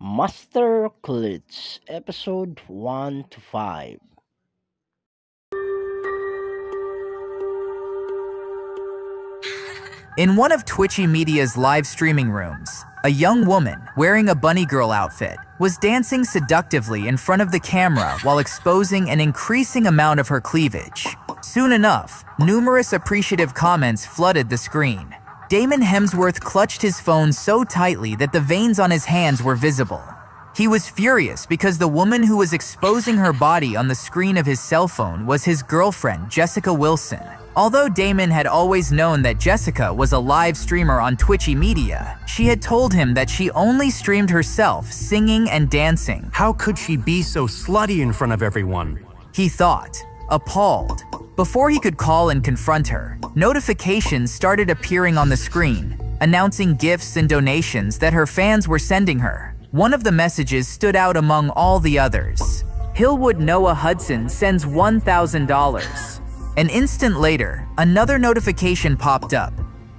Master Kulitz, episode 1 to 5. In one of Twitchy Media's live streaming rooms, a young woman wearing a bunny girl outfit was dancing seductively in front of the camera while exposing an increasing amount of her cleavage. Soon enough, numerous appreciative comments flooded the screen. Damon Hemsworth clutched his phone so tightly that the veins on his hands were visible. He was furious because the woman who was exposing her body on the screen of his cell phone was his girlfriend, Jessica Wilson. Although Damon had always known that Jessica was a live streamer on Twitchy Media, she had told him that she only streamed herself singing and dancing. How could she be so slutty in front of everyone? He thought, appalled. Before he could call and confront her, notifications started appearing on the screen, announcing gifts and donations that her fans were sending her. One of the messages stood out among all the others. Hillwood Noah Hudson sends $1,000. An instant later, another notification popped up.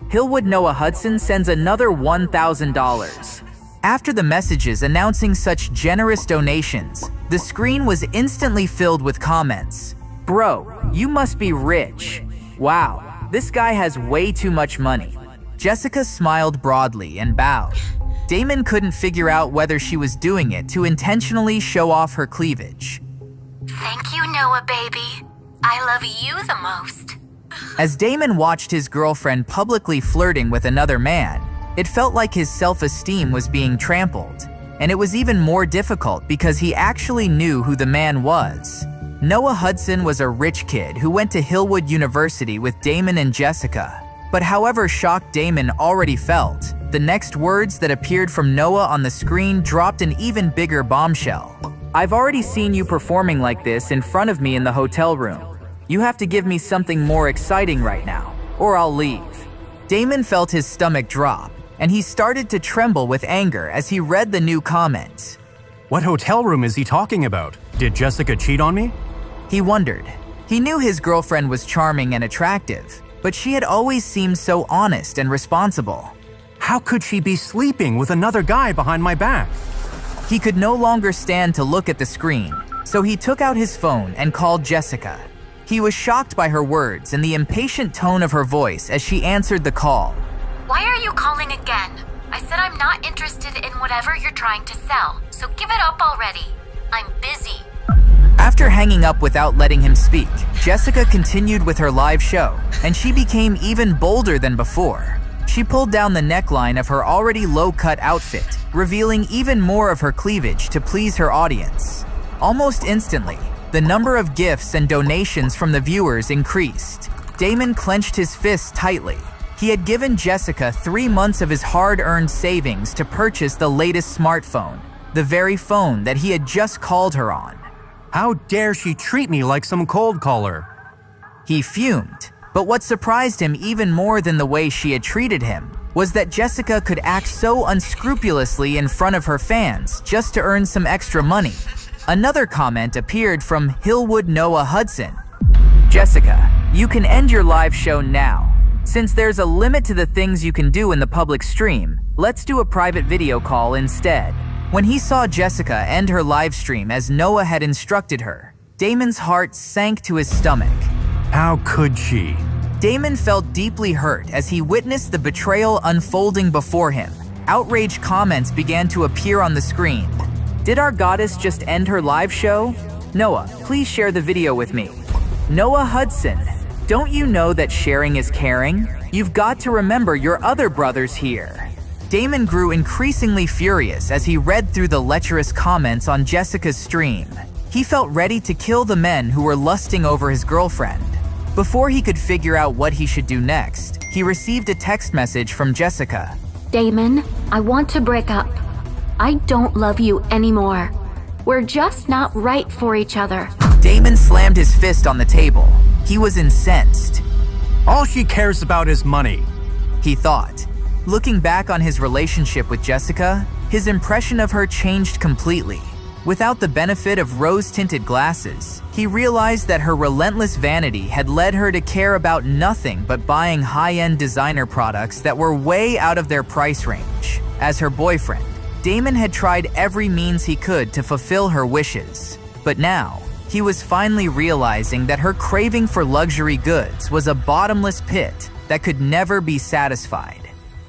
Hillwood Noah Hudson sends another $1,000. After the messages announcing such generous donations, the screen was instantly filled with comments. Bro, you must be rich. Wow, this guy has way too much money. Jessica smiled broadly and bowed. Damon couldn't figure out whether she was doing it to intentionally show off her cleavage. Thank you, Noah, baby. I love you the most. As Damon watched his girlfriend publicly flirting with another man, it felt like his self-esteem was being trampled. And it was even more difficult because he actually knew who the man was. Noah Hudson was a rich kid who went to Hillwood University with Damon and Jessica. But however shocked Damon already felt, the next words that appeared from Noah on the screen dropped an even bigger bombshell. I've already seen you performing like this in front of me in the hotel room. You have to give me something more exciting right now, or I'll leave. Damon felt his stomach drop, and he started to tremble with anger as he read the new comment. What hotel room is he talking about? Did Jessica cheat on me? He wondered. He knew his girlfriend was charming and attractive, but she had always seemed so honest and responsible. How could she be sleeping with another guy behind my back? He could no longer stand to look at the screen, so he took out his phone and called Jessica. He was shocked by her words and the impatient tone of her voice as she answered the call. Why are you calling again? I said I'm not interested in whatever you're trying to sell, so give it up already. I'm busy. After hanging up without letting him speak, Jessica continued with her live show, and she became even bolder than before. She pulled down the neckline of her already low-cut outfit, revealing even more of her cleavage to please her audience. Almost instantly, the number of gifts and donations from the viewers increased. Damon clenched his fists tightly. He had given Jessica three months of his hard-earned savings to purchase the latest smartphone, the very phone that he had just called her on. How dare she treat me like some cold caller? He fumed, but what surprised him even more than the way she had treated him was that Jessica could act so unscrupulously in front of her fans just to earn some extra money. Another comment appeared from Hillwood Noah Hudson. Jessica, you can end your live show now. Since there's a limit to the things you can do in the public stream, let's do a private video call instead. When he saw Jessica end her live stream as Noah had instructed her, Damon's heart sank to his stomach. How could she? Damon felt deeply hurt as he witnessed the betrayal unfolding before him. Outraged comments began to appear on the screen. Did our goddess just end her live show? Noah, please share the video with me. Noah Hudson, don't you know that sharing is caring? You've got to remember your other brothers here. Damon grew increasingly furious as he read through the lecherous comments on Jessica's stream. He felt ready to kill the men who were lusting over his girlfriend. Before he could figure out what he should do next, he received a text message from Jessica. Damon, I want to break up. I don't love you anymore. We're just not right for each other. Damon slammed his fist on the table. He was incensed. All she cares about is money. He thought. Looking back on his relationship with Jessica, his impression of her changed completely. Without the benefit of rose-tinted glasses, he realized that her relentless vanity had led her to care about nothing but buying high-end designer products that were way out of their price range. As her boyfriend, Damon had tried every means he could to fulfill her wishes, but now he was finally realizing that her craving for luxury goods was a bottomless pit that could never be satisfied.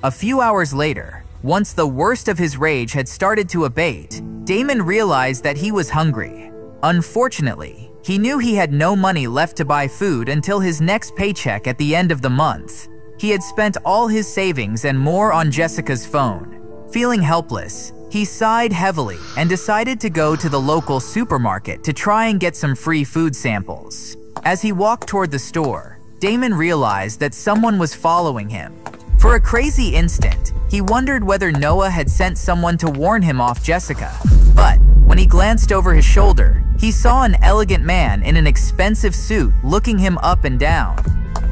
A few hours later, once the worst of his rage had started to abate, Damon realized that he was hungry. Unfortunately, he knew he had no money left to buy food until his next paycheck at the end of the month. He had spent all his savings and more on Jessica's phone. Feeling helpless, he sighed heavily and decided to go to the local supermarket to try and get some free food samples. As he walked toward the store, Damon realized that someone was following him. For a crazy instant, he wondered whether Noah had sent someone to warn him off Jessica. But when he glanced over his shoulder, he saw an elegant man in an expensive suit looking him up and down.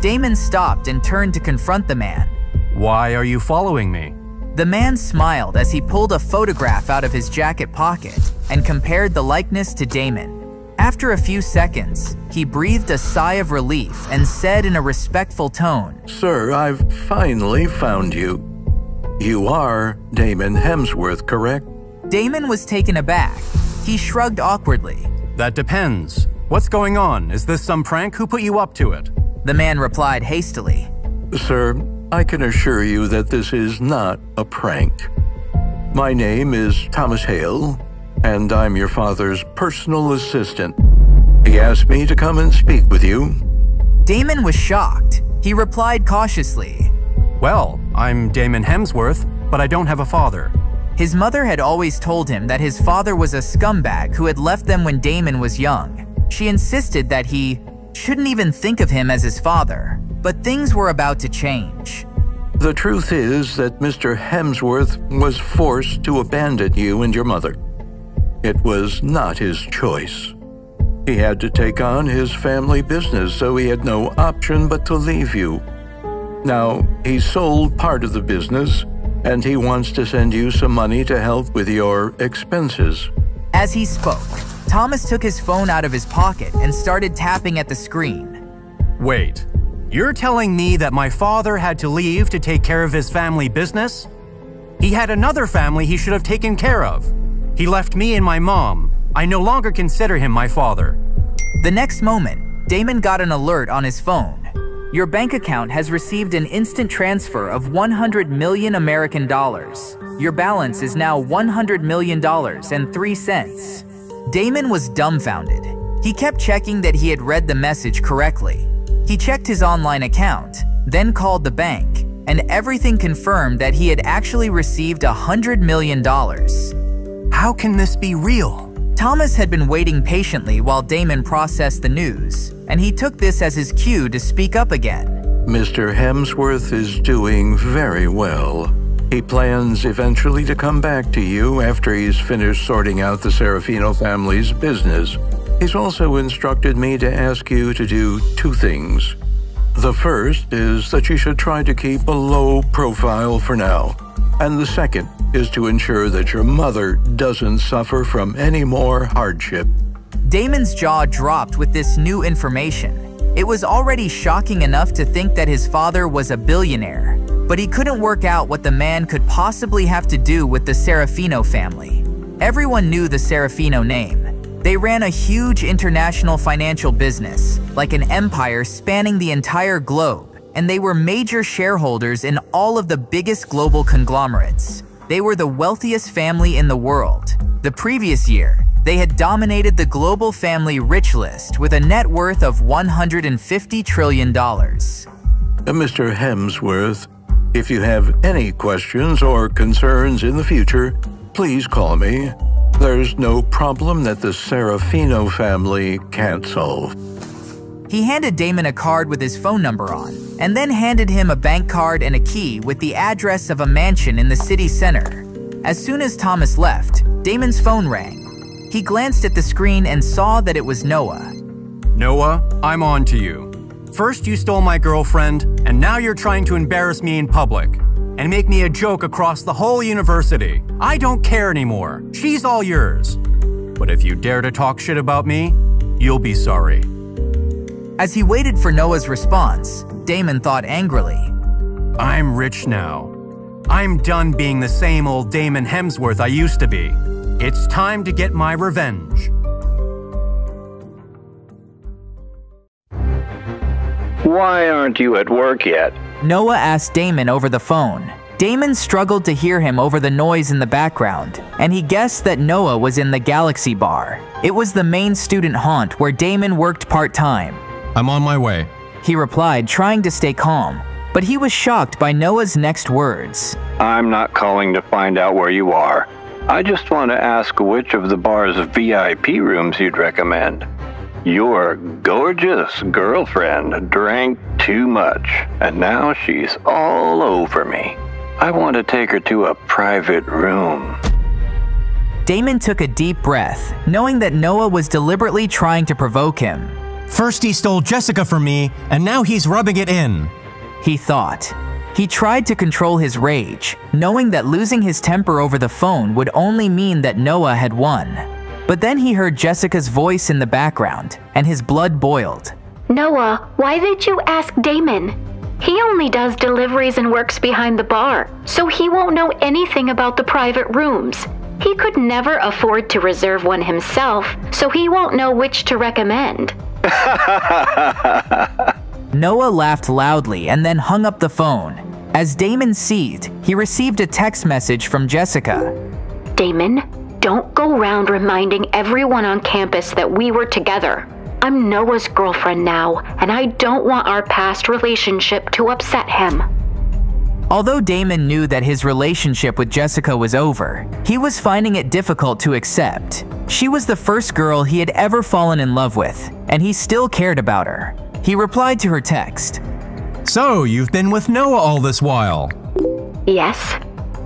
Damon stopped and turned to confront the man. Why are you following me? The man smiled as he pulled a photograph out of his jacket pocket and compared the likeness to Damon. After a few seconds, he breathed a sigh of relief and said in a respectful tone, Sir, I've finally found you. You are Damon Hemsworth, correct? Damon was taken aback. He shrugged awkwardly. That depends. What's going on? Is this some prank? Who put you up to it? The man replied hastily. Sir, I can assure you that this is not a prank. My name is Thomas Hale, and I'm your father's personal assistant. He asked me to come and speak with you. Damon was shocked. He replied cautiously. Well, I'm Damon Hemsworth, but I don't have a father. His mother had always told him that his father was a scumbag who had left them when Damon was young. She insisted that he shouldn't even think of him as his father. But things were about to change. The truth is that Mr. Hemsworth was forced to abandon you and your mother. It was not his choice. He had to take on his family business, so he had no option but to leave you. Now, he sold part of the business, and he wants to send you some money to help with your expenses. As he spoke, Thomas took his phone out of his pocket and started tapping at the screen. Wait, you're telling me that my father had to leave to take care of his family business? He had another family he should have taken care of. He left me and my mom. I no longer consider him my father. The next moment, Damon got an alert on his phone. Your bank account has received an instant transfer of 100 million American dollars. Your balance is now 100 million dollars and 3 cents. Damon was dumbfounded. He kept checking that he had read the message correctly. He checked his online account, then called the bank, and everything confirmed that he had actually received $100 million. How can this be real? Thomas had been waiting patiently while Damon processed the news, and he took this as his cue to speak up again. Mr. Hemsworth is doing very well. He plans eventually to come back to you after he's finished sorting out the Serafino family's business. He's also instructed me to ask you to do two things. The first is that you should try to keep a low profile for now. And the second is to ensure that your mother doesn't suffer from any more hardship. Damon's jaw dropped with this new information. It was already shocking enough to think that his father was a billionaire, but he couldn't work out what the man could possibly have to do with the Serafino family. Everyone knew the Serafino name. They ran a huge international financial business, like an empire spanning the entire globe, and they were major shareholders in all of the biggest global conglomerates. They were the wealthiest family in the world. The previous year, they had dominated the global family rich list with a net worth of $150 trillion. Uh, Mr. Hemsworth, if you have any questions or concerns in the future, please call me. There's no problem that the Serafino family can't solve. He handed Damon a card with his phone number on, and then handed him a bank card and a key with the address of a mansion in the city center. As soon as Thomas left, Damon's phone rang. He glanced at the screen and saw that it was Noah. Noah, I'm on to you. First, you stole my girlfriend, and now you're trying to embarrass me in public and make me a joke across the whole university. I don't care anymore. She's all yours. But if you dare to talk shit about me, you'll be sorry. As he waited for Noah's response, Damon thought angrily. I'm rich now. I'm done being the same old Damon Hemsworth I used to be. It's time to get my revenge. Why aren't you at work yet? Noah asked Damon over the phone. Damon struggled to hear him over the noise in the background, and he guessed that Noah was in the Galaxy Bar. It was the main student haunt where Damon worked part-time. I'm on my way. He replied, trying to stay calm, but he was shocked by Noah's next words. I'm not calling to find out where you are. I just want to ask which of the bar's VIP rooms you'd recommend. Your gorgeous girlfriend drank too much, and now she's all over me. I want to take her to a private room. Damon took a deep breath, knowing that Noah was deliberately trying to provoke him. First he stole Jessica from me, and now he's rubbing it in. He thought. He tried to control his rage, knowing that losing his temper over the phone would only mean that Noah had won. But then he heard Jessica's voice in the background, and his blood boiled. Noah, why did you ask Damon? He only does deliveries and works behind the bar, so he won't know anything about the private rooms. He could never afford to reserve one himself, so he won't know which to recommend. Noah laughed loudly and then hung up the phone. As Damon seethed, he received a text message from Jessica. Damon, don't go around reminding everyone on campus that we were together. I'm Noah's girlfriend now, and I don't want our past relationship to upset him. Although Damon knew that his relationship with Jessica was over, he was finding it difficult to accept. She was the first girl he had ever fallen in love with, and he still cared about her. He replied to her text. So, you've been with Noah all this while? Yes,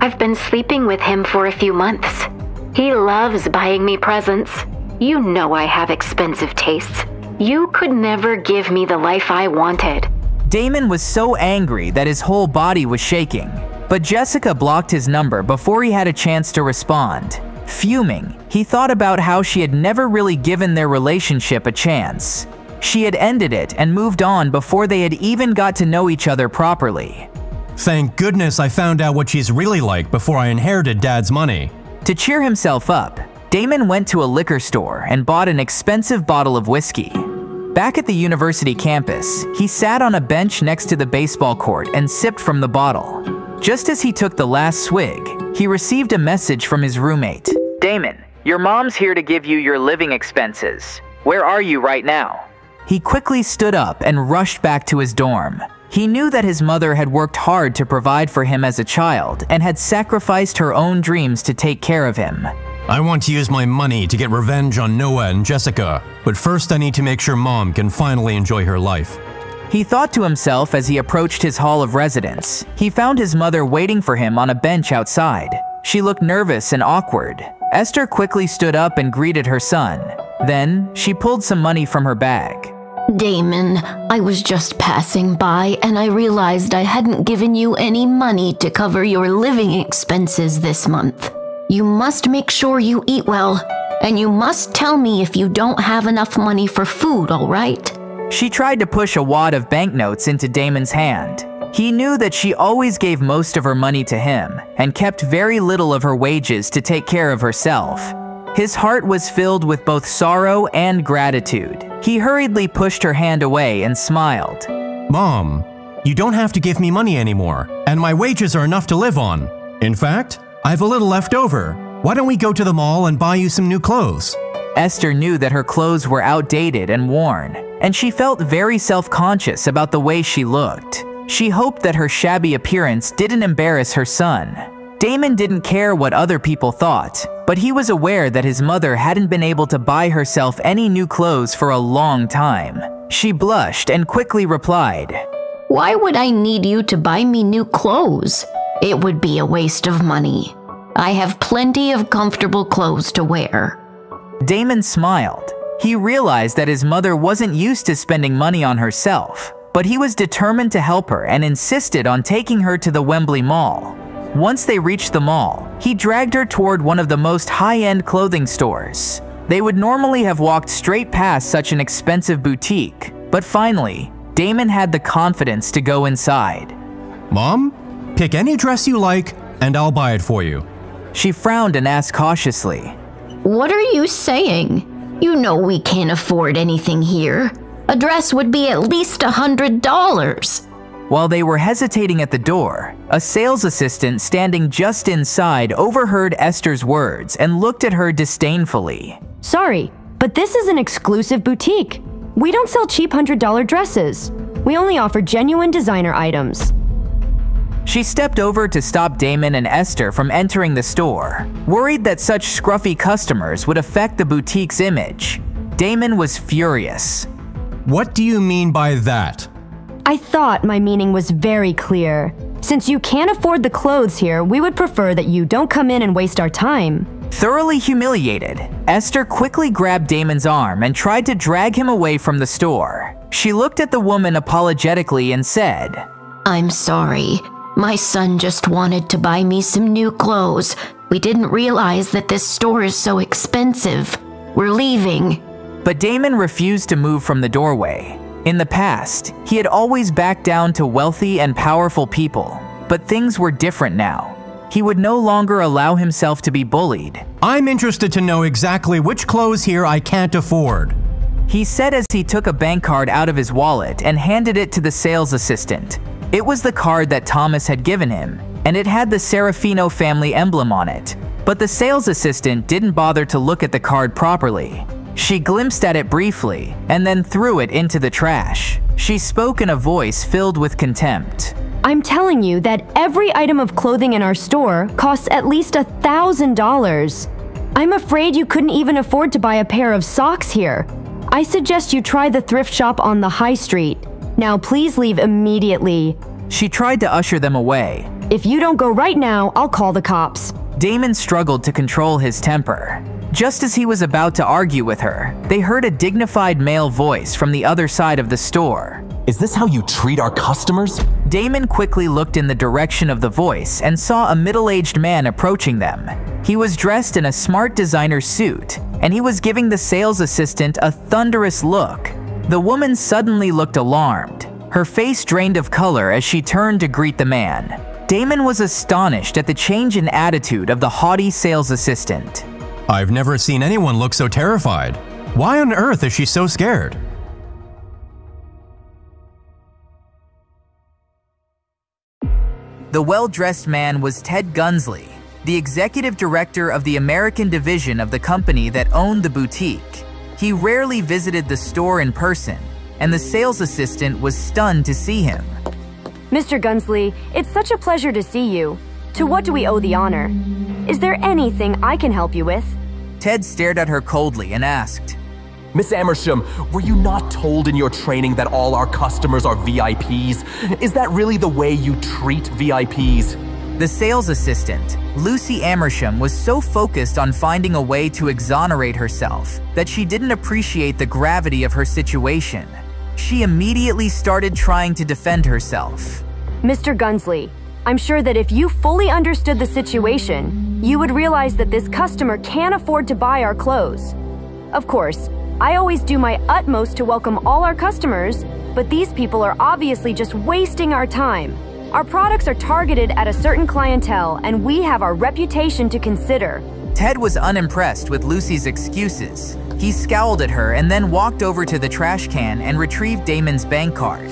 I've been sleeping with him for a few months. He loves buying me presents. You know I have expensive tastes. You could never give me the life I wanted. Damon was so angry that his whole body was shaking, but Jessica blocked his number before he had a chance to respond. Fuming, he thought about how she had never really given their relationship a chance. She had ended it and moved on before they had even got to know each other properly. Thank goodness I found out what she's really like before I inherited Dad's money. To cheer himself up, Damon went to a liquor store and bought an expensive bottle of whiskey. Back at the university campus, he sat on a bench next to the baseball court and sipped from the bottle. Just as he took the last swig, he received a message from his roommate. Damon, your mom's here to give you your living expenses. Where are you right now? He quickly stood up and rushed back to his dorm. He knew that his mother had worked hard to provide for him as a child and had sacrificed her own dreams to take care of him. I want to use my money to get revenge on Noah and Jessica, but first I need to make sure Mom can finally enjoy her life. He thought to himself as he approached his hall of residence. He found his mother waiting for him on a bench outside. She looked nervous and awkward. Esther quickly stood up and greeted her son. Then, she pulled some money from her bag. Damon, I was just passing by and I realized I hadn't given you any money to cover your living expenses this month. You must make sure you eat well, and you must tell me if you don't have enough money for food, all right? She tried to push a wad of banknotes into Damon's hand. He knew that she always gave most of her money to him and kept very little of her wages to take care of herself. His heart was filled with both sorrow and gratitude. He hurriedly pushed her hand away and smiled. Mom, you don't have to give me money anymore, and my wages are enough to live on. In fact, I have a little left over. Why don't we go to the mall and buy you some new clothes? Esther knew that her clothes were outdated and worn, and she felt very self-conscious about the way she looked. She hoped that her shabby appearance didn't embarrass her son. Damon didn't care what other people thought, but he was aware that his mother hadn't been able to buy herself any new clothes for a long time. She blushed and quickly replied, Why would I need you to buy me new clothes? It would be a waste of money. I have plenty of comfortable clothes to wear. Damon smiled. He realized that his mother wasn't used to spending money on herself, but he was determined to help her and insisted on taking her to the Wembley Mall. Once they reached the mall, he dragged her toward one of the most high-end clothing stores. They would normally have walked straight past such an expensive boutique, but finally, Damon had the confidence to go inside. Mom, pick any dress you like, and I'll buy it for you. She frowned and asked cautiously, What are you saying? You know we can't afford anything here. A dress would be at least a hundred dollars. While they were hesitating at the door, a sales assistant standing just inside overheard Esther's words and looked at her disdainfully. Sorry, but this is an exclusive boutique. We don't sell cheap $100 dresses. We only offer genuine designer items. She stepped over to stop Damon and Esther from entering the store, worried that such scruffy customers would affect the boutique's image. Damon was furious. What do you mean by that? I thought my meaning was very clear. Since you can't afford the clothes here, we would prefer that you don't come in and waste our time. Thoroughly humiliated, Esther quickly grabbed Damon's arm and tried to drag him away from the store. She looked at the woman apologetically and said, I'm sorry. My son just wanted to buy me some new clothes. We didn't realize that this store is so expensive. We're leaving. But Damon refused to move from the doorway. In the past, he had always backed down to wealthy and powerful people, but things were different now. He would no longer allow himself to be bullied. I'm interested to know exactly which clothes here I can't afford. He said as he took a bank card out of his wallet and handed it to the sales assistant. It was the card that Thomas had given him, and it had the Serafino family emblem on it. But the sales assistant didn't bother to look at the card properly. She glimpsed at it briefly and then threw it into the trash. She spoke in a voice filled with contempt. I'm telling you that every item of clothing in our store costs at least a thousand dollars. I'm afraid you couldn't even afford to buy a pair of socks here. I suggest you try the thrift shop on the high street. Now please leave immediately. She tried to usher them away. If you don't go right now, I'll call the cops. Damon struggled to control his temper. Just as he was about to argue with her, they heard a dignified male voice from the other side of the store. Is this how you treat our customers? Damon quickly looked in the direction of the voice and saw a middle-aged man approaching them. He was dressed in a smart designer suit, and he was giving the sales assistant a thunderous look. The woman suddenly looked alarmed. Her face drained of color as she turned to greet the man. Damon was astonished at the change in attitude of the haughty sales assistant. I've never seen anyone look so terrified. Why on earth is she so scared? The well-dressed man was Ted Gunsley, the executive director of the American division of the company that owned the boutique. He rarely visited the store in person, and the sales assistant was stunned to see him. Mr. Gunsley, it's such a pleasure to see you. To what do we owe the honor? Is there anything I can help you with? Ted stared at her coldly and asked, Miss Amersham, were you not told in your training that all our customers are VIPs? Is that really the way you treat VIPs? The sales assistant, Lucy Amersham, was so focused on finding a way to exonerate herself that she didn't appreciate the gravity of her situation. She immediately started trying to defend herself. Mr. Gunsley, I'm sure that if you fully understood the situation, you would realize that this customer can't afford to buy our clothes. Of course, I always do my utmost to welcome all our customers, but these people are obviously just wasting our time. Our products are targeted at a certain clientele, and we have our reputation to consider. Ted was unimpressed with Lucy's excuses. He scowled at her and then walked over to the trash can and retrieved Damon's bank card.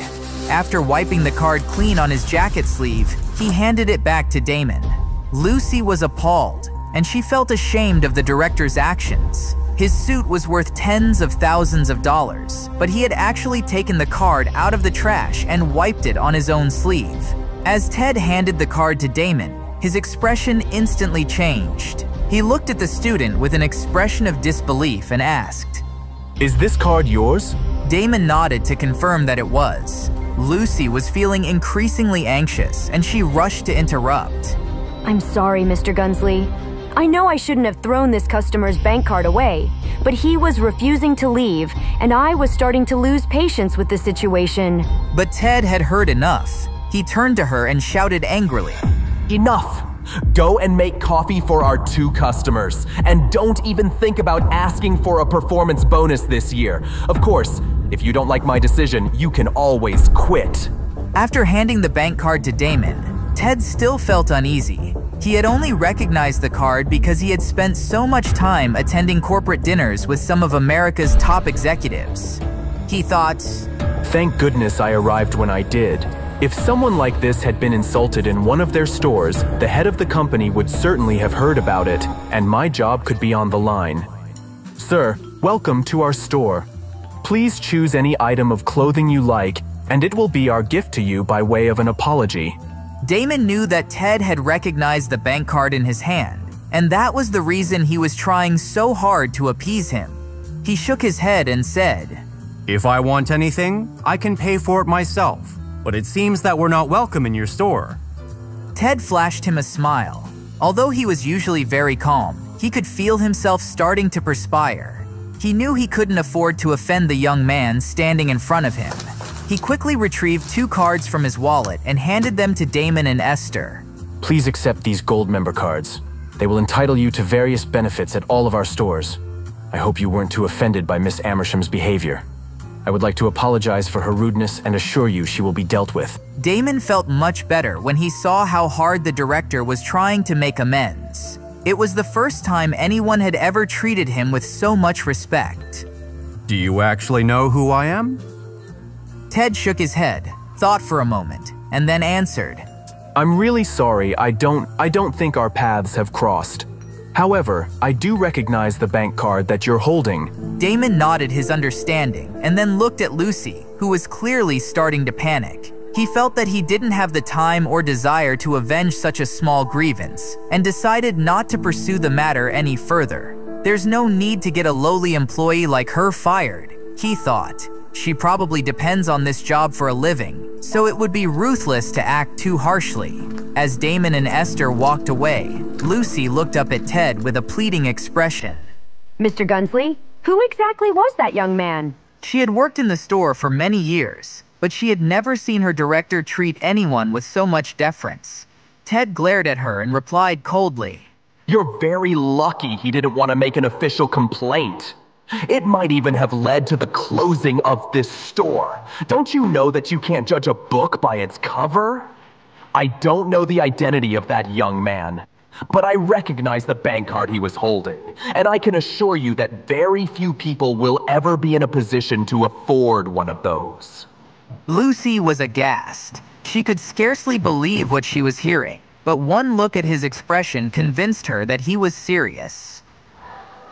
After wiping the card clean on his jacket sleeve, he handed it back to Damon. Lucy was appalled, and she felt ashamed of the director's actions. His suit was worth tens of thousands of dollars, but he had actually taken the card out of the trash and wiped it on his own sleeve. As Ted handed the card to Damon, his expression instantly changed. He looked at the student with an expression of disbelief and asked, Is this card yours? Damon nodded to confirm that it was. Lucy was feeling increasingly anxious and she rushed to interrupt. I'm sorry, Mr. Gunsley. I know I shouldn't have thrown this customer's bank card away, but he was refusing to leave, and I was starting to lose patience with the situation. But Ted had heard enough. He turned to her and shouted angrily, Enough! Go and make coffee for our two customers. And don't even think about asking for a performance bonus this year. Of course, if you don't like my decision, you can always quit. After handing the bank card to Damon, Ted still felt uneasy. He had only recognized the card because he had spent so much time attending corporate dinners with some of America's top executives. He thought, Thank goodness I arrived when I did. If someone like this had been insulted in one of their stores, the head of the company would certainly have heard about it, and my job could be on the line. Sir, welcome to our store. Please choose any item of clothing you like, and it will be our gift to you by way of an apology. Damon knew that Ted had recognized the bank card in his hand, and that was the reason he was trying so hard to appease him. He shook his head and said, If I want anything, I can pay for it myself, but it seems that we're not welcome in your store. Ted flashed him a smile. Although he was usually very calm, he could feel himself starting to perspire. He knew he couldn't afford to offend the young man standing in front of him. He quickly retrieved two cards from his wallet and handed them to Damon and Esther. Please accept these gold member cards. They will entitle you to various benefits at all of our stores. I hope you weren't too offended by Miss Amersham's behavior. I would like to apologize for her rudeness and assure you she will be dealt with. Damon felt much better when he saw how hard the director was trying to make amends. It was the first time anyone had ever treated him with so much respect. Do you actually know who I am? Ted shook his head, thought for a moment, and then answered. I'm really sorry, I don't I don't think our paths have crossed. However, I do recognize the bank card that you're holding. Damon nodded his understanding and then looked at Lucy, who was clearly starting to panic. He felt that he didn't have the time or desire to avenge such a small grievance and decided not to pursue the matter any further. There's no need to get a lowly employee like her fired, he thought. She probably depends on this job for a living, so it would be ruthless to act too harshly. As Damon and Esther walked away, Lucy looked up at Ted with a pleading expression. Mr. Gunsley, who exactly was that young man? She had worked in the store for many years, but she had never seen her director treat anyone with so much deference. Ted glared at her and replied coldly, You're very lucky he didn't want to make an official complaint. It might even have led to the closing of this store. Don't you know that you can't judge a book by its cover? I don't know the identity of that young man, but I recognize the bank card he was holding, and I can assure you that very few people will ever be in a position to afford one of those. Lucy was aghast. She could scarcely believe what she was hearing, but one look at his expression convinced her that he was serious.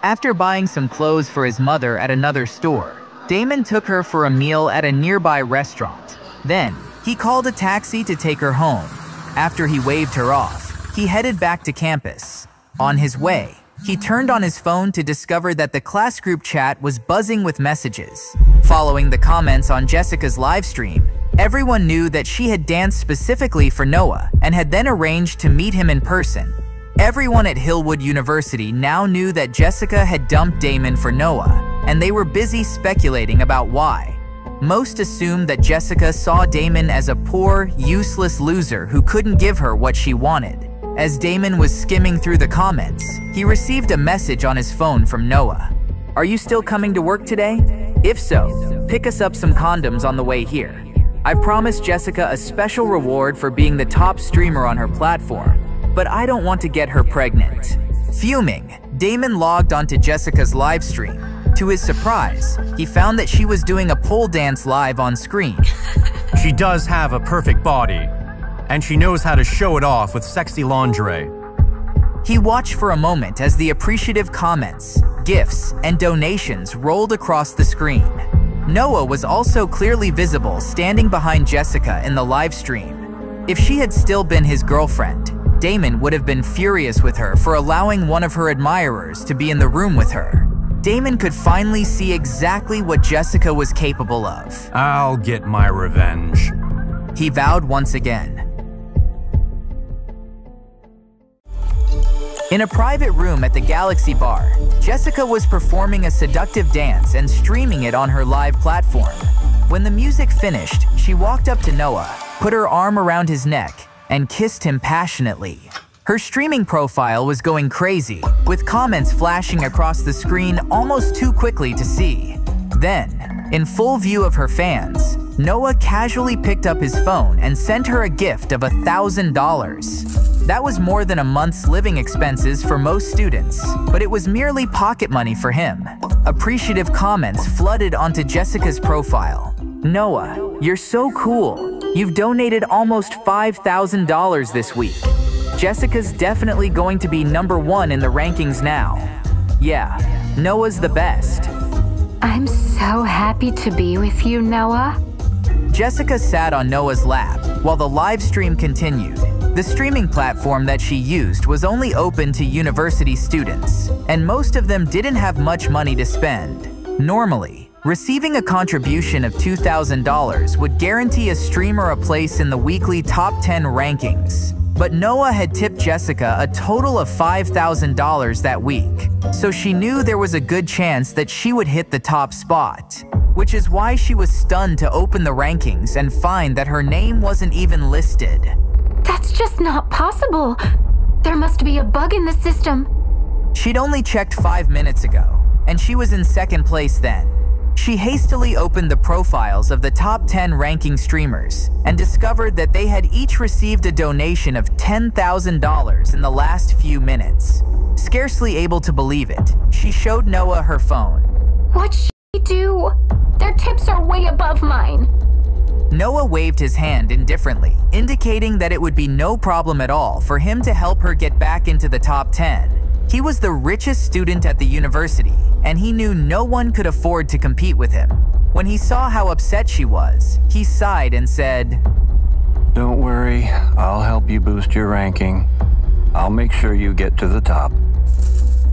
After buying some clothes for his mother at another store, Damon took her for a meal at a nearby restaurant. Then, he called a taxi to take her home. After he waved her off, he headed back to campus. On his way, he turned on his phone to discover that the class group chat was buzzing with messages. Following the comments on Jessica's livestream, everyone knew that she had danced specifically for Noah and had then arranged to meet him in person. Everyone at Hillwood University now knew that Jessica had dumped Damon for Noah, and they were busy speculating about why. Most assumed that Jessica saw Damon as a poor, useless loser who couldn't give her what she wanted. As Damon was skimming through the comments, he received a message on his phone from Noah. Are you still coming to work today? If so, pick us up some condoms on the way here. I've promised Jessica a special reward for being the top streamer on her platform, but I don't want to get her pregnant. Fuming, Damon logged onto Jessica's live stream. To his surprise, he found that she was doing a pole dance live on screen. She does have a perfect body, and she knows how to show it off with sexy lingerie. He watched for a moment as the appreciative comments, gifts, and donations rolled across the screen. Noah was also clearly visible standing behind Jessica in the live stream. If she had still been his girlfriend, Damon would have been furious with her for allowing one of her admirers to be in the room with her. Damon could finally see exactly what Jessica was capable of. I'll get my revenge. He vowed once again. In a private room at the Galaxy Bar, Jessica was performing a seductive dance and streaming it on her live platform. When the music finished, she walked up to Noah, put her arm around his neck, and kissed him passionately. Her streaming profile was going crazy, with comments flashing across the screen almost too quickly to see. Then, in full view of her fans, Noah casually picked up his phone and sent her a gift of $1,000. That was more than a month's living expenses for most students, but it was merely pocket money for him. Appreciative comments flooded onto Jessica's profile. Noah, you're so cool. You've donated almost $5,000 this week. Jessica's definitely going to be number one in the rankings now. Yeah, Noah's the best. I'm so happy to be with you, Noah. Jessica sat on Noah's lap while the live stream continued. The streaming platform that she used was only open to university students, and most of them didn't have much money to spend. Normally, receiving a contribution of $2,000 would guarantee a streamer a place in the weekly top 10 rankings. But Noah had tipped Jessica a total of $5,000 that week, so she knew there was a good chance that she would hit the top spot. Which is why she was stunned to open the rankings and find that her name wasn't even listed. That's just not possible. There must be a bug in the system. She'd only checked five minutes ago, and she was in second place then. She hastily opened the profiles of the top 10 ranking streamers and discovered that they had each received a donation of $10,000 in the last few minutes. Scarcely able to believe it, she showed Noah her phone. What'd she do? Their tips are way above mine. Noah waved his hand indifferently, indicating that it would be no problem at all for him to help her get back into the top 10. He was the richest student at the university, and he knew no one could afford to compete with him. When he saw how upset she was, he sighed and said, Don't worry, I'll help you boost your ranking. I'll make sure you get to the top.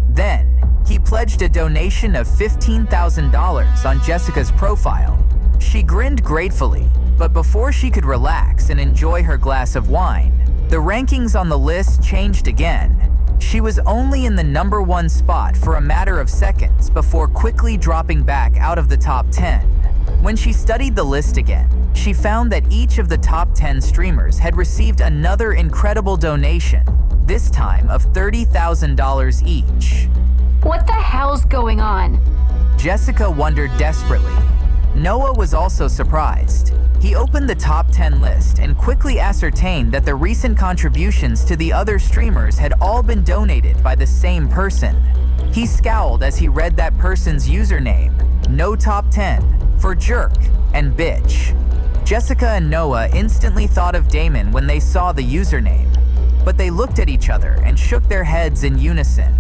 Then, he pledged a donation of $15,000 on Jessica's profile. She grinned gratefully, but before she could relax and enjoy her glass of wine, the rankings on the list changed again. She was only in the number one spot for a matter of seconds before quickly dropping back out of the top 10. When she studied the list again, she found that each of the top 10 streamers had received another incredible donation, this time of $30,000 each. What the hell's going on? Jessica wondered desperately. Noah was also surprised. He opened the top 10 list and quickly ascertained that the recent contributions to the other streamers had all been donated by the same person. He scowled as he read that person's username, no top 10, for jerk and bitch. Jessica and Noah instantly thought of Damon when they saw the username, but they looked at each other and shook their heads in unison.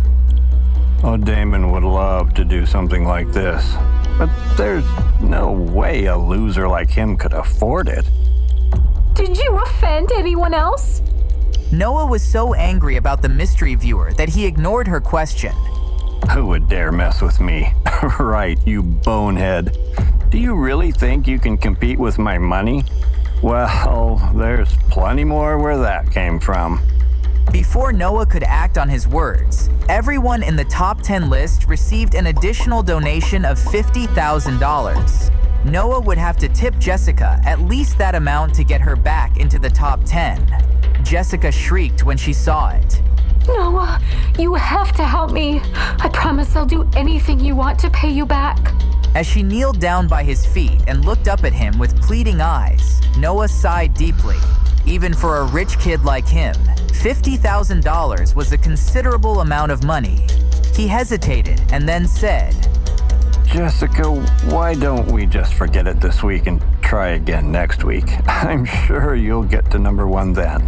Oh, Damon would love to do something like this. But there's no way a loser like him could afford it. Did you offend anyone else? Noah was so angry about the mystery viewer that he ignored her question. Who would dare mess with me? right, you bonehead. Do you really think you can compete with my money? Well, there's plenty more where that came from. Before Noah could act on his words, everyone in the top 10 list received an additional donation of $50,000. Noah would have to tip Jessica at least that amount to get her back into the top 10. Jessica shrieked when she saw it. Noah, you have to help me. I promise I'll do anything you want to pay you back. As she kneeled down by his feet and looked up at him with pleading eyes, Noah sighed deeply. Even for a rich kid like him, $50,000 was a considerable amount of money. He hesitated and then said, Jessica, why don't we just forget it this week and try again next week? I'm sure you'll get to number one then.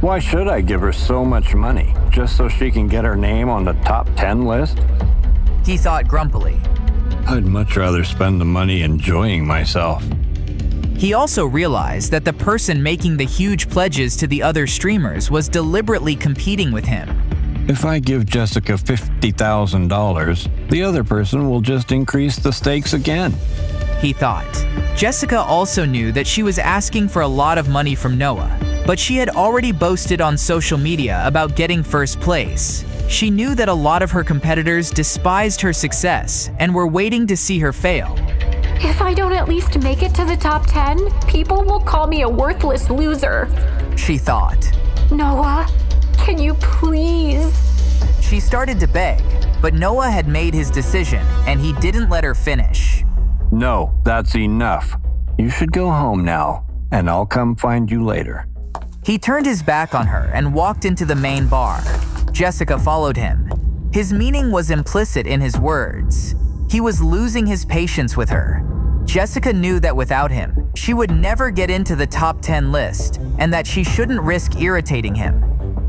Why should I give her so much money? Just so she can get her name on the top 10 list? He thought grumpily. I'd much rather spend the money enjoying myself. He also realized that the person making the huge pledges to the other streamers was deliberately competing with him. If I give Jessica $50,000, the other person will just increase the stakes again. He thought. Jessica also knew that she was asking for a lot of money from Noah, but she had already boasted on social media about getting first place. She knew that a lot of her competitors despised her success and were waiting to see her fail. If I don't at least make it to the top 10, people will call me a worthless loser. She thought. Noah, can you please? She started to beg, but Noah had made his decision and he didn't let her finish. No, that's enough. You should go home now, and I'll come find you later. He turned his back on her and walked into the main bar. Jessica followed him. His meaning was implicit in his words. He was losing his patience with her. Jessica knew that without him, she would never get into the top 10 list and that she shouldn't risk irritating him.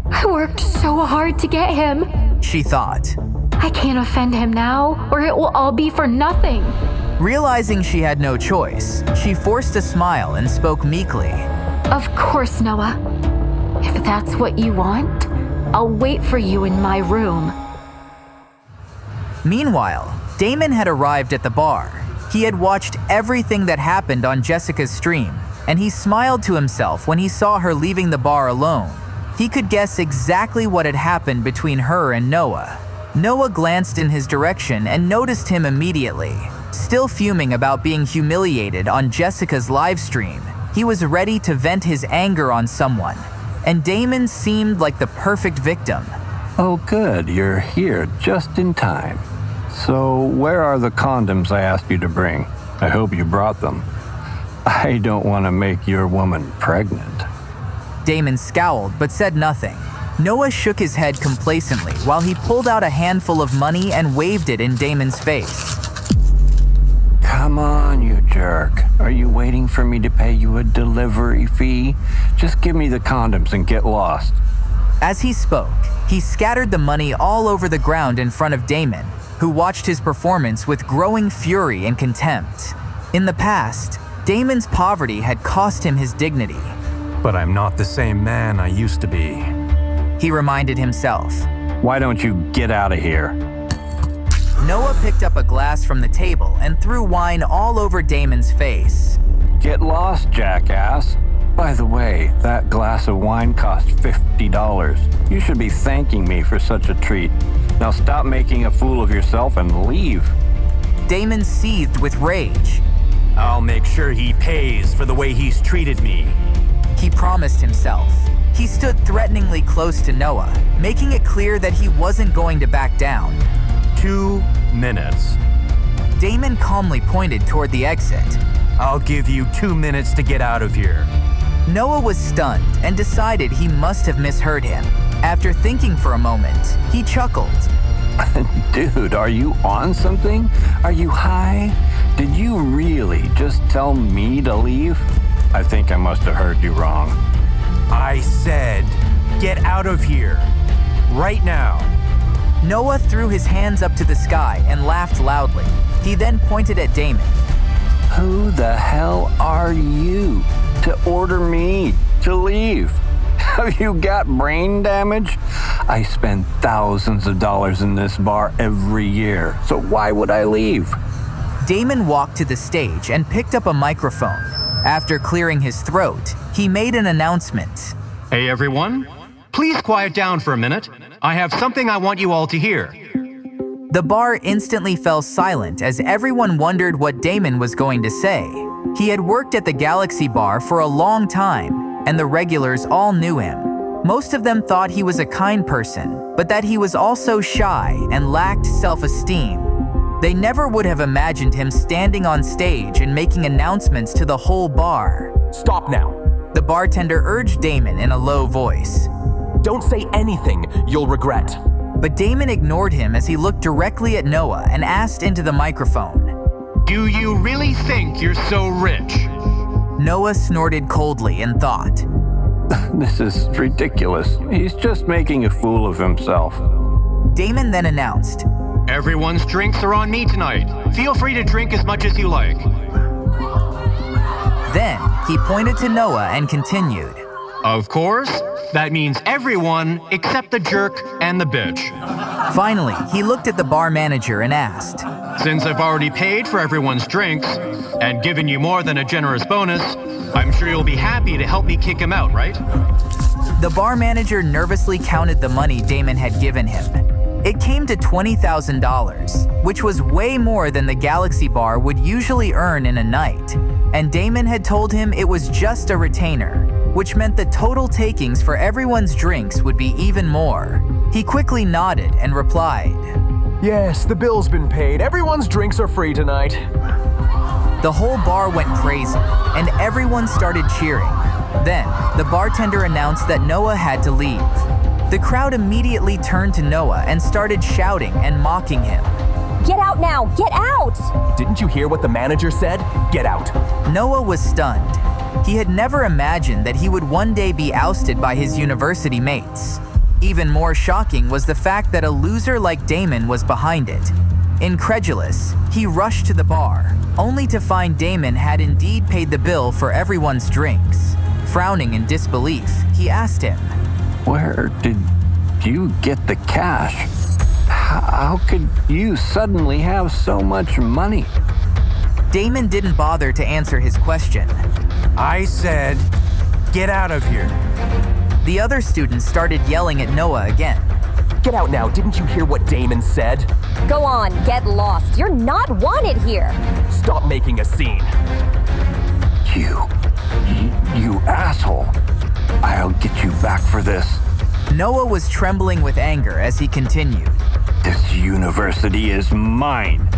I worked so hard to get him. She thought. I can't offend him now, or it will all be for nothing. Realizing she had no choice, she forced a smile and spoke meekly. Of course, Noah. If that's what you want, I'll wait for you in my room. Meanwhile, Damon had arrived at the bar. He had watched everything that happened on Jessica's stream, and he smiled to himself when he saw her leaving the bar alone. He could guess exactly what had happened between her and Noah. Noah glanced in his direction and noticed him immediately. Still fuming about being humiliated on Jessica's livestream, he was ready to vent his anger on someone, and Damon seemed like the perfect victim. Oh, good, you're here just in time. So, where are the condoms I asked you to bring? I hope you brought them. I don't want to make your woman pregnant. Damon scowled but said nothing. Noah shook his head complacently while he pulled out a handful of money and waved it in Damon's face. Come on, you jerk. Are you waiting for me to pay you a delivery fee? Just give me the condoms and get lost. As he spoke, he scattered the money all over the ground in front of Damon, who watched his performance with growing fury and contempt. In the past, Damon's poverty had cost him his dignity. But I'm not the same man I used to be. He reminded himself. Why don't you get out of here? Noah picked up a glass from the table and threw wine all over Damon's face. Get lost, jackass. By the way, that glass of wine cost $50. You should be thanking me for such a treat. Now stop making a fool of yourself and leave. Damon seethed with rage. I'll make sure he pays for the way he's treated me. He promised himself. He stood threateningly close to Noah, making it clear that he wasn't going to back down. Two minutes. Damon calmly pointed toward the exit. I'll give you two minutes to get out of here. Noah was stunned and decided he must have misheard him. After thinking for a moment, he chuckled. Dude, are you on something? Are you high? Did you really just tell me to leave? I think I must have heard you wrong. I said, get out of here. Right now. Noah threw his hands up to the sky and laughed loudly. He then pointed at Damon. Who the hell are you to order me to leave? Have you got brain damage? I spend thousands of dollars in this bar every year, so why would I leave? Damon walked to the stage and picked up a microphone. After clearing his throat, he made an announcement. Hey everyone, please quiet down for a minute. I have something I want you all to hear. The bar instantly fell silent as everyone wondered what Damon was going to say. He had worked at the Galaxy Bar for a long time, and the regulars all knew him. Most of them thought he was a kind person, but that he was also shy and lacked self-esteem. They never would have imagined him standing on stage and making announcements to the whole bar. Stop now. The bartender urged Damon in a low voice. Don't say anything you'll regret. But Damon ignored him as he looked directly at Noah and asked into the microphone. Do you really think you're so rich? Noah snorted coldly and thought. This is ridiculous. He's just making a fool of himself. Damon then announced, Everyone's drinks are on me tonight. Feel free to drink as much as you like. Then he pointed to Noah and continued. Of course, that means everyone except the jerk and the bitch. Finally, he looked at the bar manager and asked, Since I've already paid for everyone's drinks and given you more than a generous bonus, I'm sure you'll be happy to help me kick him out, right? The bar manager nervously counted the money Damon had given him. It came to $20,000, which was way more than the Galaxy Bar would usually earn in a night. And Damon had told him it was just a retainer, which meant the total takings for everyone's drinks would be even more. He quickly nodded and replied, Yes, the bill's been paid. Everyone's drinks are free tonight. The whole bar went crazy, and everyone started cheering. Then, the bartender announced that Noah had to leave. The crowd immediately turned to Noah and started shouting and mocking him. Get out now! Get out! Didn't you hear what the manager said? Get out. Noah was stunned. He had never imagined that he would one day be ousted by his university mates. Even more shocking was the fact that a loser like Damon was behind it. Incredulous, he rushed to the bar, only to find Damon had indeed paid the bill for everyone's drinks. Frowning in disbelief, he asked him, Where did you get the cash? How could you suddenly have so much money? Damon didn't bother to answer his question. I said, get out of here. The other students started yelling at Noah again. Get out now. Didn't you hear what Damon said? Go on, get lost. You're not wanted here. Stop making a scene. You, you, you asshole. I'll get you back for this. Noah was trembling with anger as he continued. This university is mine.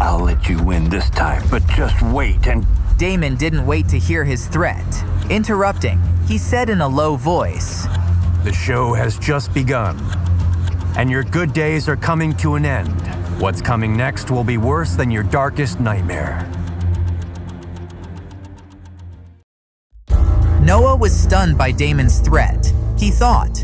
I'll let you win this time, but just wait and. Damon didn't wait to hear his threat. Interrupting, he said in a low voice, The show has just begun, and your good days are coming to an end. What's coming next will be worse than your darkest nightmare. Noah was stunned by Damon's threat. He thought,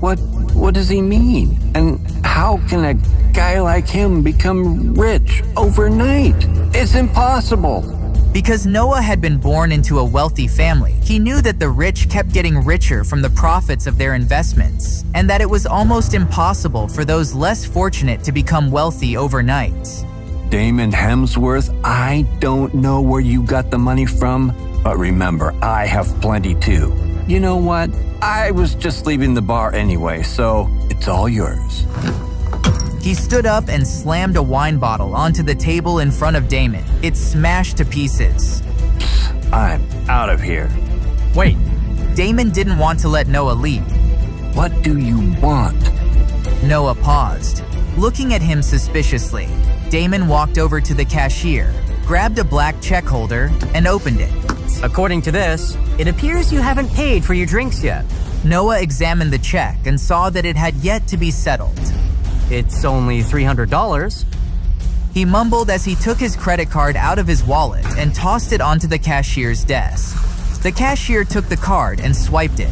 What what does he mean? And how can a guy like him become rich overnight? It's impossible. Because Noah had been born into a wealthy family, he knew that the rich kept getting richer from the profits of their investments, and that it was almost impossible for those less fortunate to become wealthy overnight. Damon Hemsworth, I don't know where you got the money from, but remember, I have plenty too. You know what? I was just leaving the bar anyway, so it's all yours. He stood up and slammed a wine bottle onto the table in front of Damon. It smashed to pieces. I'm out of here. Wait, Damon didn't want to let Noah leave. What do you want? Noah paused, looking at him suspiciously. Damon walked over to the cashier, grabbed a black check holder, and opened it. According to this, it appears you haven't paid for your drinks yet. Noah examined the check and saw that it had yet to be settled. It's only $300. He mumbled as he took his credit card out of his wallet and tossed it onto the cashier's desk. The cashier took the card and swiped it.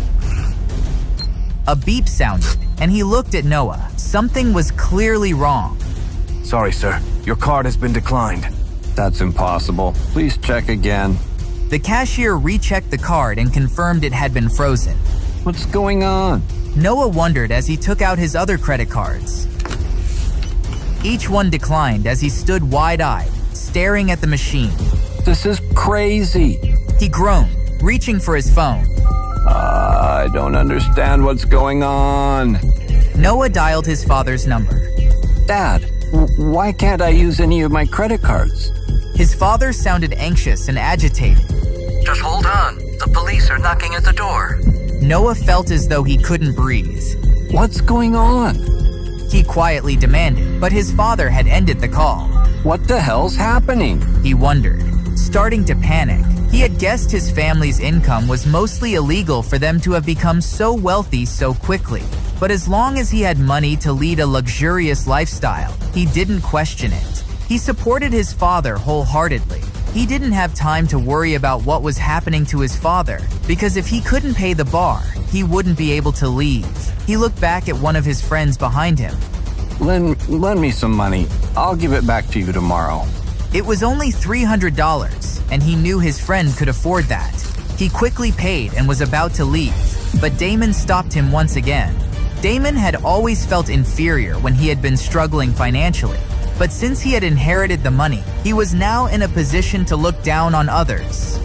A beep sounded, and he looked at Noah. Something was clearly wrong. Sorry, sir. Your card has been declined. That's impossible. Please check again. The cashier rechecked the card and confirmed it had been frozen. What's going on? Noah wondered as he took out his other credit cards. Each one declined as he stood wide eyed, staring at the machine. This is crazy. He groaned, reaching for his phone. Uh, I don't understand what's going on. Noah dialed his father's number. Dad, why can't I use any of my credit cards? His father sounded anxious and agitated. Just hold on. The police are knocking at the door. Noah felt as though he couldn't breathe. What's going on? He quietly demanded, but his father had ended the call. What the hell's happening? He wondered, starting to panic. He had guessed his family's income was mostly illegal for them to have become so wealthy so quickly. But as long as he had money to lead a luxurious lifestyle, he didn't question it. He supported his father wholeheartedly. He didn't have time to worry about what was happening to his father, because if he couldn't pay the bar, he wouldn't be able to leave. He looked back at one of his friends behind him. Lend, lend me some money. I'll give it back to you tomorrow. It was only $300, and he knew his friend could afford that. He quickly paid and was about to leave, but Damon stopped him once again. Damon had always felt inferior when he had been struggling financially, but since he had inherited the money, he was now in a position to look down on others.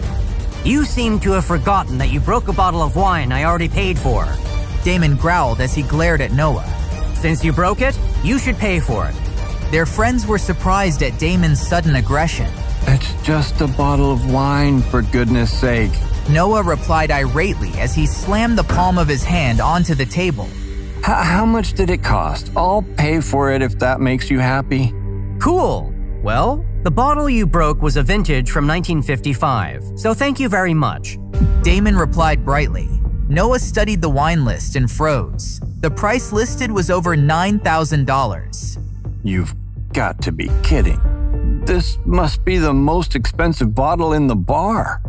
You seem to have forgotten that you broke a bottle of wine I already paid for. Damon growled as he glared at Noah. Since you broke it, you should pay for it. Their friends were surprised at Damon's sudden aggression. It's just a bottle of wine, for goodness sake. Noah replied irately as he slammed the palm of his hand onto the table. H- how much did it cost? I'll pay for it if that makes you happy. Cool. Well, the bottle you broke was a vintage from 1955, so thank you very much. Damon replied brightly. Noah studied the wine list and froze. The price listed was over $9,000. You've got to be kidding. This must be the most expensive bottle in the bar.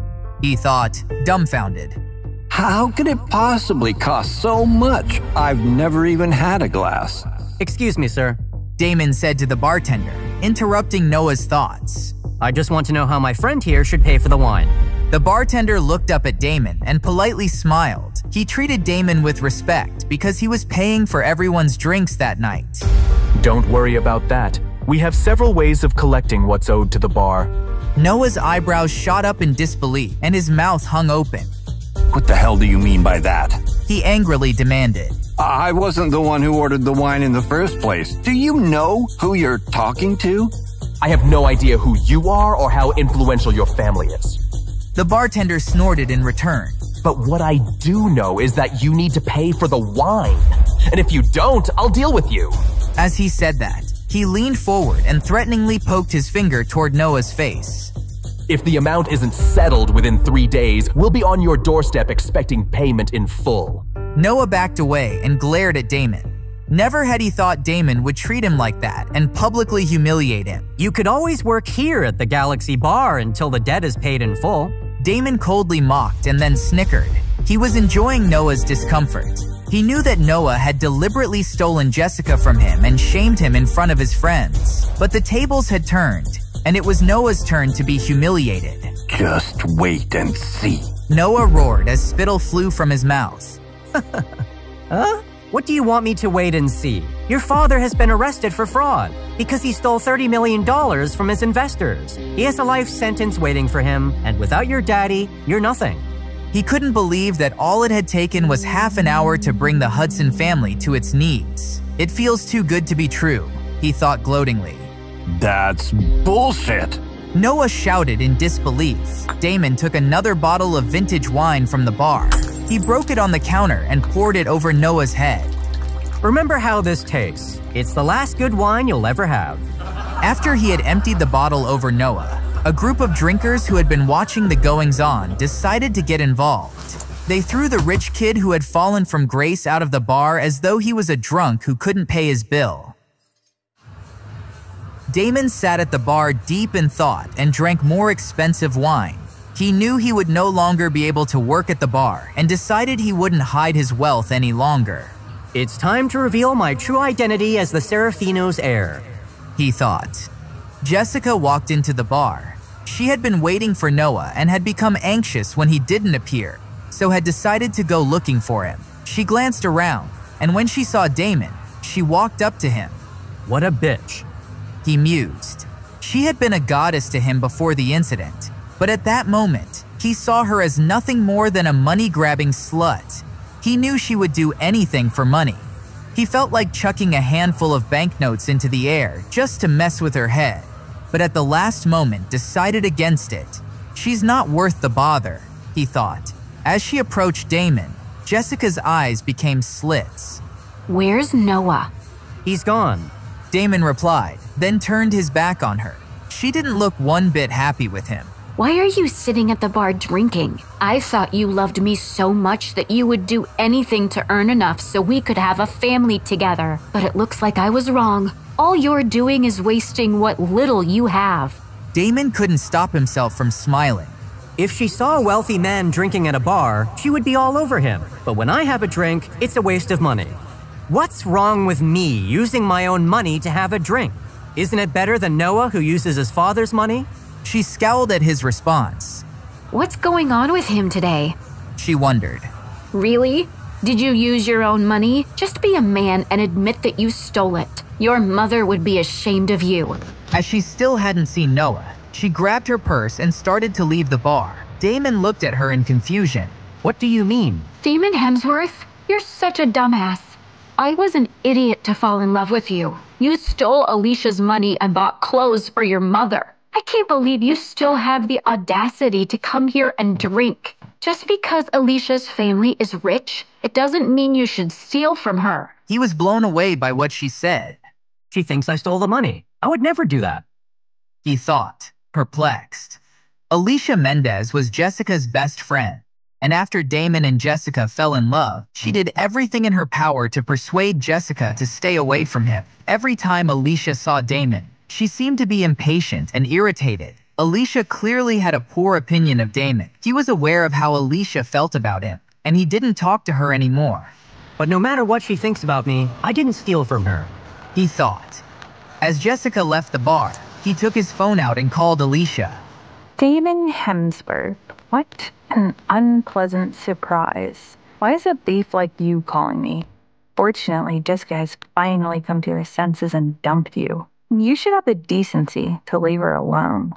He thought, dumbfounded. How could it possibly cost so much? I've never even had a glass. Excuse me, sir. Damon said to the bartender, interrupting Noah's thoughts. I just want to know how my friend here should pay for the wine. The bartender looked up at Damon and politely smiled. He treated Damon with respect because he was paying for everyone's drinks that night. Don't worry about that. We have several ways of collecting what's owed to the bar. Noah's eyebrows shot up in disbelief and his mouth hung open. What the hell do you mean by that? He angrily demanded. I wasn't the one who ordered the wine in the first place. Do you know who you're talking to? I have no idea who you are or how influential your family is. The bartender snorted in return. But what I do know is that you need to pay for the wine. And if you don't, I'll deal with you. As he said that, he leaned forward and threateningly poked his finger toward Noah's face. If the amount isn't settled within three days, we'll be on your doorstep expecting payment in full. Noah backed away and glared at Damon. Never had he thought Damon would treat him like that and publicly humiliate him. You could always work here at the Galaxy Bar until the debt is paid in full. Damon coldly mocked and then snickered. He was enjoying Noah's discomfort. He knew that Noah had deliberately stolen Jessica from him and shamed him in front of his friends. But the tables had turned, and it was Noah's turn to be humiliated. Just wait and see. Noah roared as spittle flew from his mouth. huh? What do you want me to wait and see? Your father has been arrested for fraud because he stole $30 million from his investors. He has a life sentence waiting for him, and without your daddy, you're nothing. He couldn't believe that all it had taken was half an hour to bring the Hudson family to its knees. It feels too good to be true, he thought gloatingly. That's bullshit. Noah shouted in disbelief. Damon took another bottle of vintage wine from the bar. He broke it on the counter and poured it over Noah's head. Remember how this tastes. It's the last good wine you'll ever have. After he had emptied the bottle over Noah, a group of drinkers who had been watching the goings-on decided to get involved. They threw the rich kid who had fallen from grace out of the bar as though he was a drunk who couldn't pay his bill. Damon sat at the bar deep in thought and drank more expensive wine. He knew he would no longer be able to work at the bar and decided he wouldn't hide his wealth any longer. It's time to reveal my true identity as the Serafino's heir, he thought. Jessica walked into the bar. She had been waiting for Noah and had become anxious when he didn't appear, so had decided to go looking for him. She glanced around, and when she saw Damon, she walked up to him. What a bitch, he mused. She had been a goddess to him before the incident, but at that moment, he saw her as nothing more than a money-grabbing slut. He knew she would do anything for money. He felt like chucking a handful of banknotes into the air just to mess with her head, but at the last moment decided against it. She's not worth the bother, he thought. As she approached Damon, Jessica's eyes became slits. Where's Noah? He's gone, Damon replied, then turned his back on her. She didn't look one bit happy with him. Why are you sitting at the bar drinking? I thought you loved me so much that you would do anything to earn enough so we could have a family together. But it looks like I was wrong. All you're doing is wasting what little you have. Damon couldn't stop himself from smiling. If she saw a wealthy man drinking at a bar, she would be all over him. But when I have a drink, it's a waste of money. What's wrong with me using my own money to have a drink? Isn't it better than Noah who uses his father's money? She scowled at his response. What's going on with him today? She wondered. Really? Did you use your own money? Just be a man and admit that you stole it. Your mother would be ashamed of you. As she still hadn't seen Noah, she grabbed her purse and started to leave the bar. Damon looked at her in confusion. What do you mean? Damon Hemsworth, you're such a dumbass. I was an idiot to fall in love with you. You stole Alicia's money and bought clothes for your mother. I can't believe you still have the audacity to come here and drink. Just because Alicia's family is rich, it doesn't mean you should steal from her. He was blown away by what she said. She thinks I stole the money. I would never do that. He thought, perplexed. Alicia Mendez was Jessica's best friend. And after Damon and Jessica fell in love, she hmm. did everything in her power to persuade Jessica to stay away from him. Every time Alicia saw Damon, she seemed to be impatient and irritated. Alicia clearly had a poor opinion of Damon. He was aware of how Alicia felt about him, and he didn't talk to her anymore. But no matter what she thinks about me, I didn't steal from her. He thought. As Jessica left the bar, he took his phone out and called Alicia. Damon Hemsworth. What an unpleasant surprise. Why is a thief like you calling me? Fortunately, Jessica has finally come to her senses and dumped you. You should have the decency to leave her alone.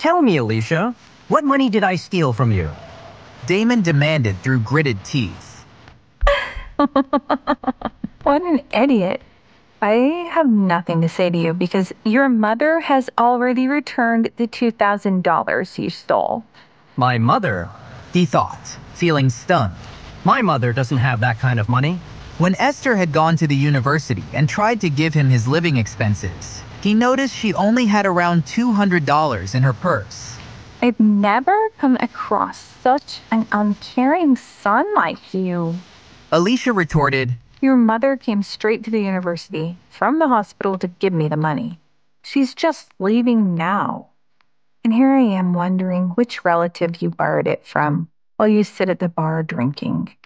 Tell me, Alicia, what money did I steal from you? Damon demanded through gritted teeth. what an idiot. I have nothing to say to you because your mother has already returned the $2,000 you stole. My mother? He thought, feeling stunned. My mother doesn't have that kind of money. When Esther had gone to the university and tried to give him his living expenses, he noticed she only had around $200 in her purse. I've never come across such an uncaring son like you. Alicia retorted, Your mother came straight to the university from the hospital to give me the money. She's just leaving now. And here I am wondering which relative you borrowed it from while you sit at the bar drinking.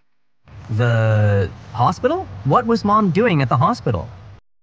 The hospital? What was mom doing at the hospital?